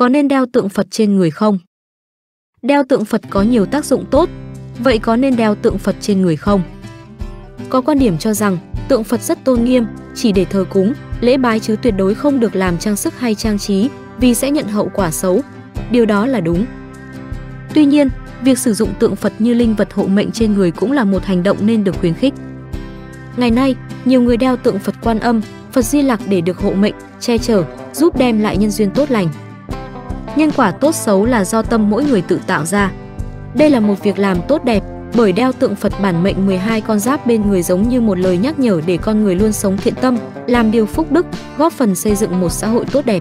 có nên đeo tượng Phật trên người không? Đeo tượng Phật có nhiều tác dụng tốt, vậy có nên đeo tượng Phật trên người không? Có quan điểm cho rằng tượng Phật rất tôn nghiêm, chỉ để thờ cúng, lễ bái chứ tuyệt đối không được làm trang sức hay trang trí vì sẽ nhận hậu quả xấu. Điều đó là đúng. Tuy nhiên, việc sử dụng tượng Phật như linh vật hộ mệnh trên người cũng là một hành động nên được khuyến khích. Ngày nay, nhiều người đeo tượng Phật Quan Âm, Phật Di Lặc để được hộ mệnh, che chở, giúp đem lại nhân duyên tốt lành. Nhân quả tốt xấu là do tâm mỗi người tự tạo ra. Đây là một việc làm tốt đẹp, bởi đeo tượng Phật bản mệnh 12 con giáp bên người giống như một lời nhắc nhở để con người luôn sống thiện tâm, làm điều phúc đức, góp phần xây dựng một xã hội tốt đẹp.